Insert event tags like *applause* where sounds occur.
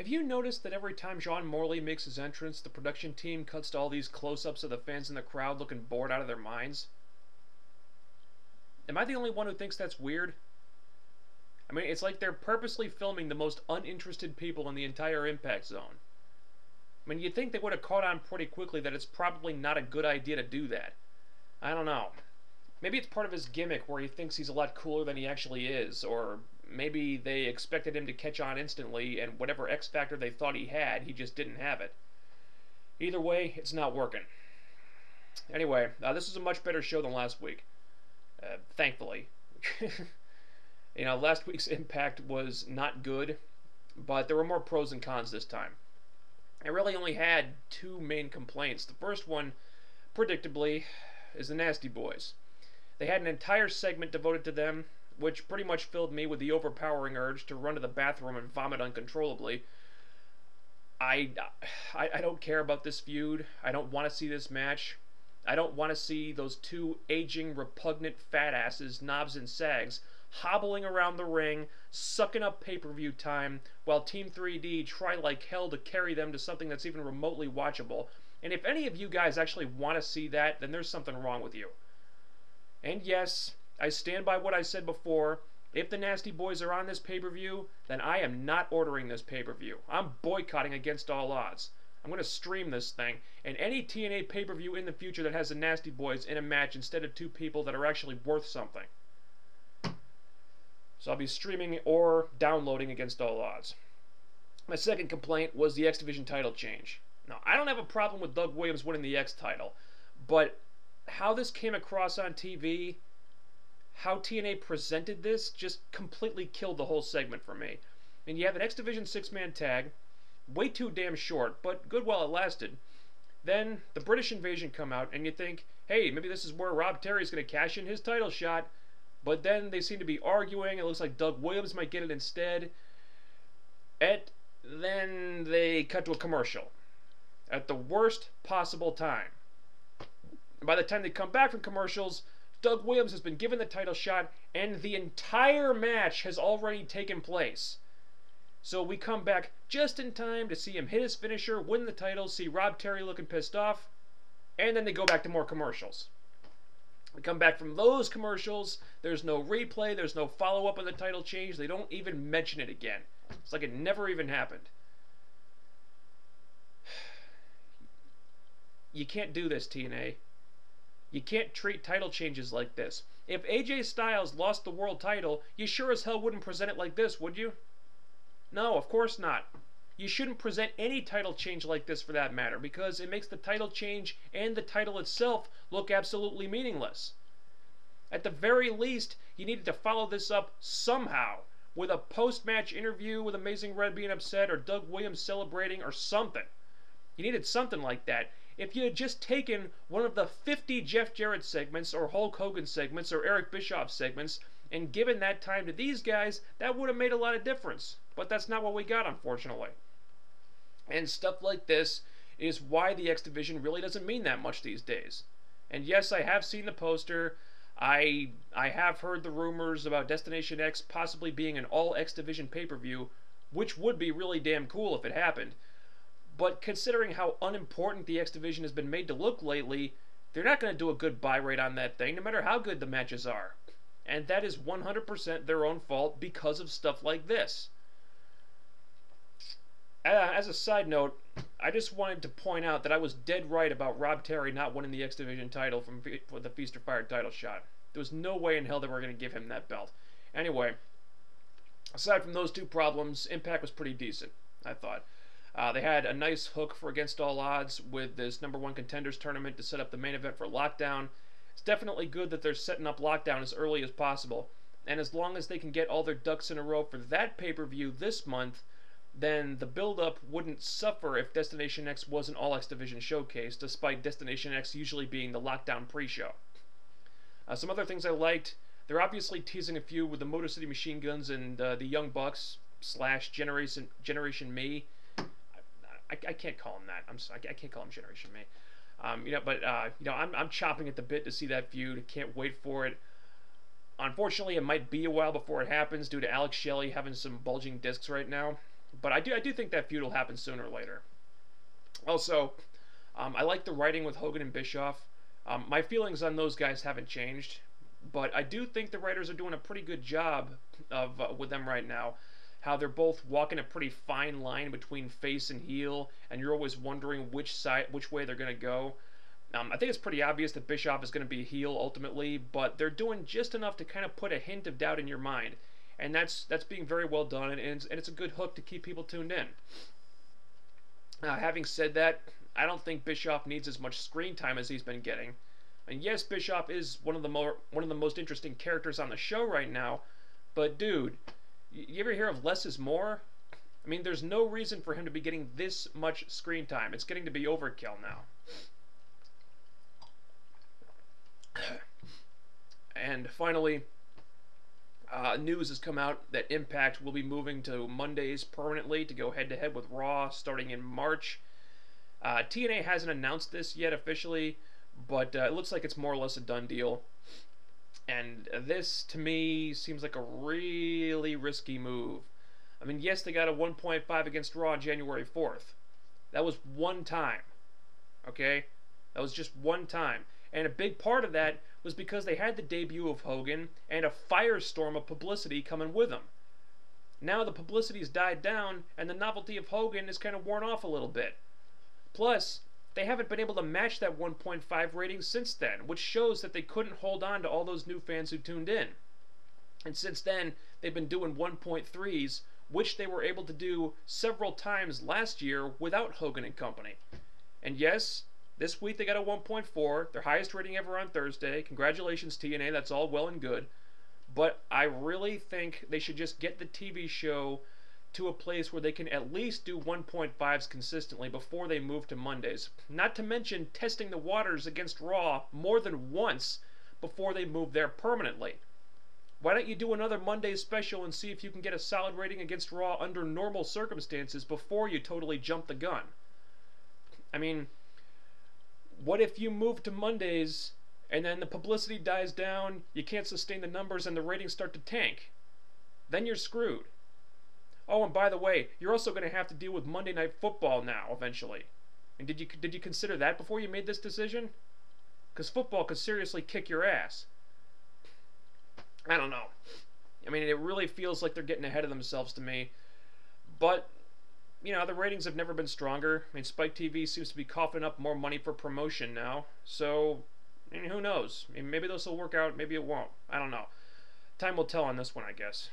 Have you noticed that every time John Morley makes his entrance, the production team cuts to all these close ups of the fans in the crowd looking bored out of their minds? Am I the only one who thinks that's weird? I mean, it's like they're purposely filming the most uninterested people in the entire Impact Zone. I mean, you'd think they would have caught on pretty quickly that it's probably not a good idea to do that. I don't know. Maybe it's part of his gimmick where he thinks he's a lot cooler than he actually is, or maybe they expected him to catch on instantly, and whatever X factor they thought he had, he just didn't have it. Either way, it's not working. Anyway, uh, this is a much better show than last week. Uh, thankfully. *laughs* you know, last week's *laughs* Impact was not good, but there were more pros and cons this time. I really only had two main complaints. The first one, predictably, is the Nasty Boys. They had an entire segment devoted to them, which pretty much filled me with the overpowering urge to run to the bathroom and vomit uncontrollably. I, I, I don't care about this feud. I don't want to see this match. I don't want to see those two aging, repugnant fat asses, Knobbs and Sags, hobbling around the ring, sucking up pay per view time, while Team 3D try like hell to carry them to something that's even remotely watchable. And if any of you guys actually want to see that, then there's something wrong with you. And yes, I stand by what I said before. If the Nasty Boys are on this pay per view, then I am not ordering this pay per view. I'm boycotting against all odds. I'm going to stream this thing, and any TNA pay per view in the future that has the Nasty Boys in a match instead of two people that are actually worth something. So I'll be streaming or downloading against all odds. My second complaint was the X Division title change. Now, I don't have a problem with Doug Williams winning the X title, but how this came across on TV, how TNA presented this, just completely killed the whole segment for me. And you have an X Division six man tag, way too damn short, but good while it lasted. Then the British Invasion come out, and you think, hey, maybe this is where Rob Terry's going to cash in his title shot. But then they seem to be arguing. It looks like Doug Williams might get it instead. And then they cut to a commercial at the worst possible time. By the time they come back from commercials, Doug Williams has been given the title shot, and the entire match has already taken place. So we come back just in time to see him hit his finisher, win the title, see Rob Terry looking pissed off, and then they go back to more commercials. We come back from those commercials. There's no replay. There's no follow up on the title change. They don't even mention it again. It's like it never even happened. *sighs* You can't do this, TNA. You can't treat title changes like this. If AJ Styles lost the world title, you sure as hell wouldn't present it like this, would you? No, of course not. You shouldn't present any title change like this for that matter, because it makes the title change and the title itself look absolutely meaningless. At the very least, you needed to follow this up somehow with a post match interview with Amazing Red being upset or Doug Williams celebrating or something. You needed something like that. If you had just taken one of the 50 Jeff Jarrett segments or Hulk Hogan segments or Eric Bischoff segments and given that time to these guys, that would have made a lot of difference. But that's not what we got, unfortunately. And stuff like this is why the X Division really doesn't mean that much these days. And yes, I have seen the poster. I I have heard the rumors about Destination X possibly being an all X Division pay-per-view, which would be really damn cool if it happened. But considering how unimportant the X Division has been made to look lately, they're not going to do a good buy rate on that thing, no matter how good the matches are. And that is 100% their own fault because of stuff like this. As a side note, I just wanted to point out that I was dead right about Rob Terry not winning the X Division title from the Feast or Fired title shot. There was no way in hell they were going to give him that belt. Anyway, aside from those two problems, Impact was pretty decent, I thought. Uh, they had a nice hook for Against All Odds with this number one contenders tournament to set up the main event for Lockdown. It's definitely good that they're setting up Lockdown as early as possible. And as long as they can get all their ducks in a row for that pay per view this month, then the build-up wouldn't suffer if Destination X was an All X Division showcase, despite Destination X usually being the Lockdown pre-show. Uh, some other things I liked, they're obviously teasing a few with the Motor City Machine Guns and uh, the Young Bucks slash Generation Generation Me. I, I, can't call him that. I'm sorry, I can't call him Generation Me. Um, you know, but uh, you know, I'm, I'm chopping at the bit to see that feud. Can't wait for it. Unfortunately, it might be a while before it happens due to Alex Shelley having some bulging discs right now. but I do I do think that feud will happen sooner or later. Also, um, I like the writing with Hogan and Bischoff. Um, my feelings on those guys haven't changed, but I do think the writers are doing a pretty good job of uh, with them right now. How they're both walking a pretty fine line between face and heel, and you're always wondering which side, which way they're gonna go. Um, I think it's pretty obvious that Bischoff is going to be heel ultimately, but they're doing just enough to kind of put a hint of doubt in your mind, and that's that's being very well done, and it's, and it's a good hook to keep people tuned in. Uh, having said that, I don't think Bischoff needs as much screen time as he's been getting. And yes, Bischoff is one of the more one of the most interesting characters on the show right now, but dude, you ever hear of less is more? I mean, there's no reason for him to be getting this much screen time. It's getting to be overkill now. *clears throat* and finally, uh, news has come out that Impact will be moving to Mondays permanently to go head to head with Raw starting in March. Uh, TNA hasn't announced this yet officially, but uh, it looks like it's more or less a done deal. And this, to me, seems like a really risky move. I mean, yes, they got a 1.5 against Raw January 4th. That was one time. Okay? That was just one time. And a big part of that was because they had the debut of Hogan and a firestorm of publicity coming with him. Now the publicity's died down and the novelty of Hogan is kind of worn off a little bit. Plus, they haven't been able to match that 1.5 rating since then, which shows that they couldn't hold on to all those new fans who tuned in. And since then, they've been doing 1.3s, which they were able to do several times last year without Hogan and Company. And yes, this week they got a 1.4, their highest rating ever on Thursday. Congratulations, TNA, that's all well and good. But I really think they should just get the TV show to a place where they can at least do 1.5s consistently before they move to Mondays. Not to mention testing the waters against Raw more than once before they move there permanently. Why don't you do another Monday special and see if you can get a solid rating against Raw under normal circumstances before you totally jump the gun? I mean, what if you move to Mondays and then the publicity dies down, you can't sustain the numbers, and the ratings start to tank? Then you're screwed. Oh, and by the way, you're also going to have to deal with Monday Night Football now eventually. And did you did you consider that before you made this decision? Because football could seriously kick your ass. I don't know. I mean, it really feels like they're getting ahead of themselves to me. But you know, the ratings have never been stronger. I mean, Spike TV seems to be coughing up more money for promotion now. So, who knows? I mean, maybe this will work out, maybe it won't. I don't know. Time will tell on this one, I guess.